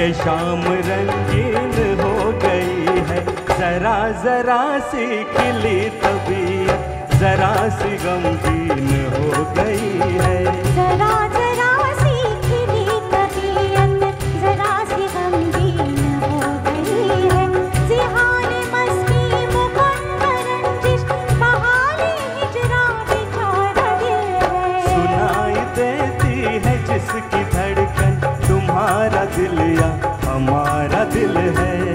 शाम रंगीन हो गई है। जरा जरा सी खिली तबीयत जरा सी गमगीन तुम्हारा दिल या हमारा दिल है।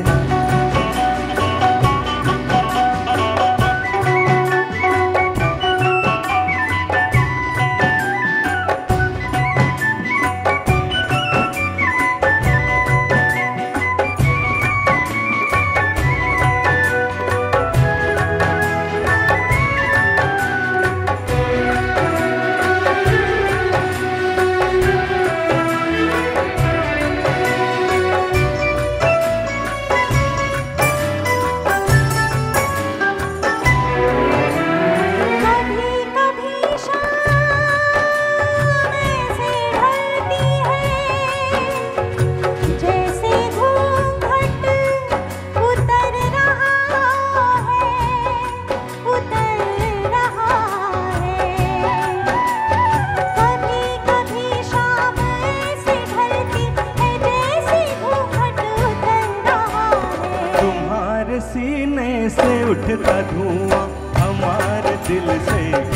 से उठता धुआँ हमारे दिल से।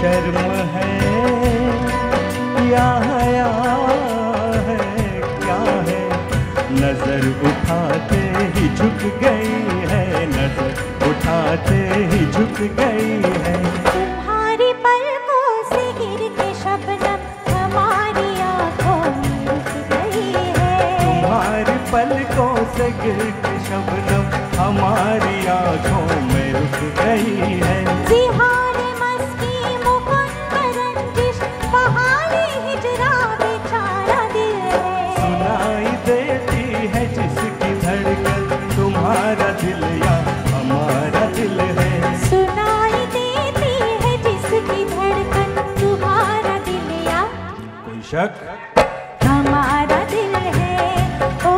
शर्म है या हया है क्या है? नज़र उठाते ही झुक गई है नज़र उठाते ही झुक गई है। तुम्हारी पलकों से गिर के शबनम हमारी आँखों में रुक गई है। तुम्हारी पलकों से गिर के शबनम हमारी आँखों में रुक गई है। शक हमारा दिल है ओ,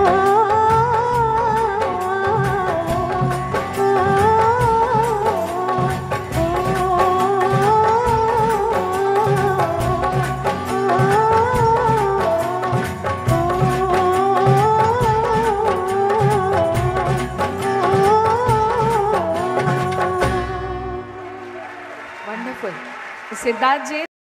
सिद्धार्थ जी